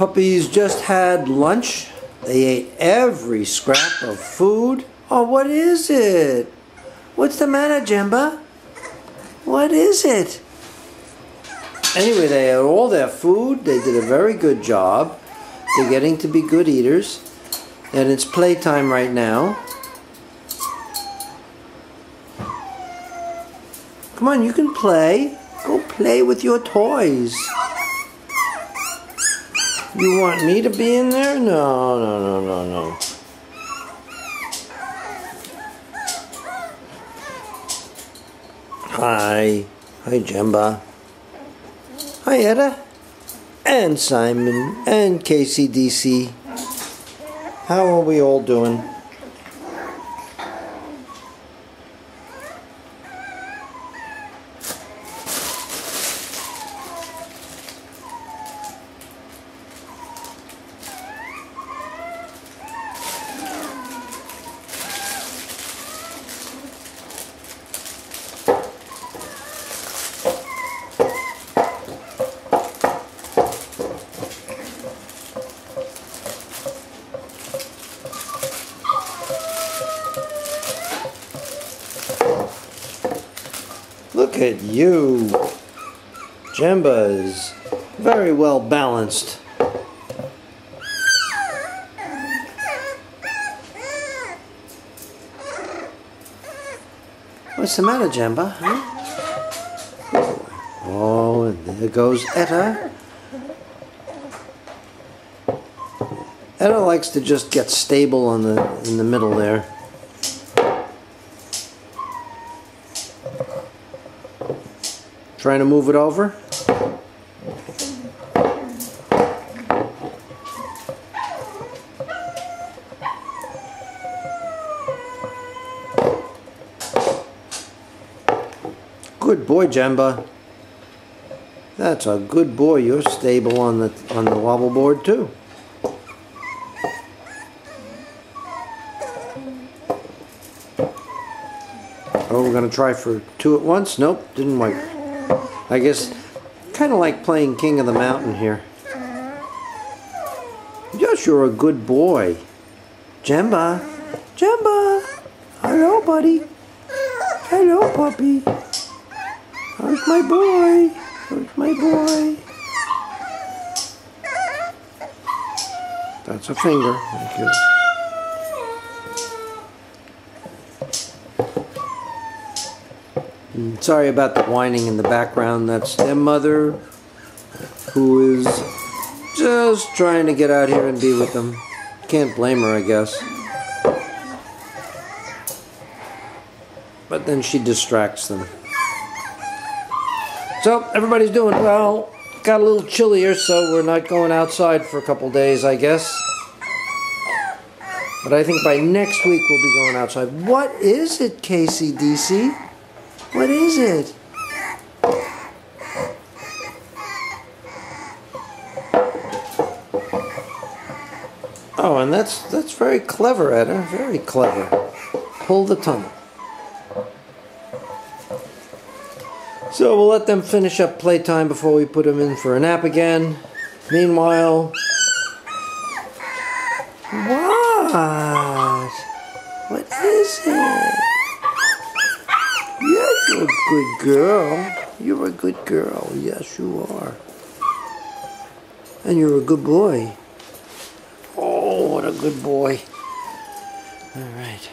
Puppies just had lunch. They ate every scrap of food. Oh, what is it? What's the matter, Jemba? What is it? Anyway, they had all their food. They did a very good job. They're getting to be good eaters. And it's playtime right now. Come on, you can play. Go play with your toys. You want me to be in there? No, no, no, no, no. Hi. Hi, Jemba. Hi, Etta. And Simon. And KCDC. How are we all doing? At you. Jemba is very well balanced. What's the matter, Jemba? Huh? Oh, and there goes Etta. Etta likes to just get stable on the in the middle there. Trying to move it over. Good boy, Jemba. That's a good boy. You're stable on the on the wobble board too. Oh, we're gonna try for two at once? Nope, didn't work. I guess kind of like playing King of the Mountain here. Yes, you're a good boy. Jemba. Jemba. Hello, buddy. Hello, puppy. How's my boy? How's my boy? That's a finger. Thank you. Mm, Sorry about the whining in the background. That's their mother, who is just trying to get out here and be with them. Can't blame her, I guess. But then she distracts them. So, everybody's doing well. Got a little chillier, so we're not going outside for a couple days, I guess. But I think by next week we'll be going outside. What is it, KCDC? What is it? Oh, and that's that's very clever, Etta. Very clever. Pull the tunnel. So we'll let them finish up playtime before we put them in for a nap again. Meanwhile, what? What is it? Good girl. You're a good girl. Yes, you are. And you're a good boy. Oh, what a good boy. All right.